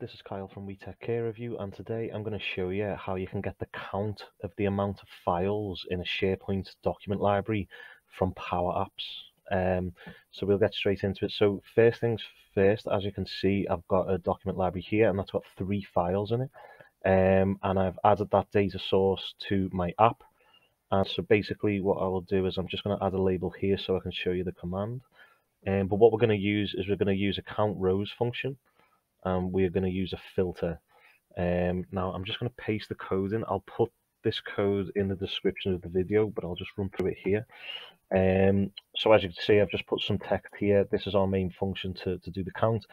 this is Kyle from We Tech Care Of You and today I'm going to show you how you can get the count of the amount of files in a SharePoint document library from Power Apps. Um, so we'll get straight into it. So first things first, as you can see, I've got a document library here and that's got three files in it. Um, and I've added that data source to my app. And so basically what I will do is I'm just going to add a label here so I can show you the command. Um, but what we're going to use is we're going to use a count rows function and we're going to use a filter. Um, now I'm just going to paste the code in. I'll put this code in the description of the video, but I'll just run through it here. Um, so as you can see, I've just put some text here. This is our main function to, to do the count.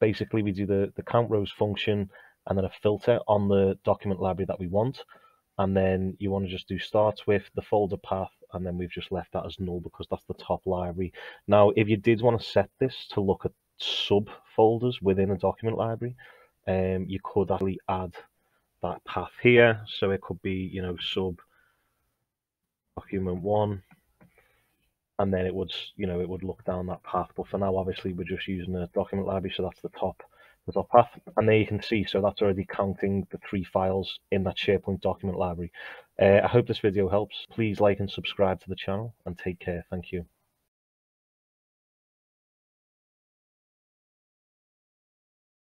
Basically, we do the, the count rows function and then a filter on the document library that we want. And then you want to just do starts with the folder path, and then we've just left that as null because that's the top library. Now, if you did want to set this to look at subfolders within a document library, um, you could actually add that path here. So it could be, you know, sub document one, and then it would, you know, it would look down that path. But for now, obviously, we're just using a document library, so that's the top, the top path. And there you can see, so that's already counting the three files in that SharePoint document library. Uh, I hope this video helps. Please like and subscribe to the channel, and take care. Thank you.